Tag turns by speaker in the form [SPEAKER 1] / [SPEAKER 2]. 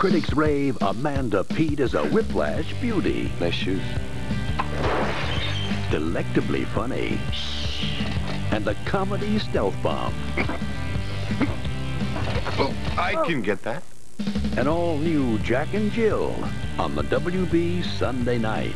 [SPEAKER 1] Critics rave Amanda Peet is a whiplash beauty.
[SPEAKER 2] Nice shoes.
[SPEAKER 1] Delectably funny. And a comedy stealth bomb.
[SPEAKER 2] Oh, I can get that.
[SPEAKER 1] An all-new Jack and Jill on the WB Sunday night.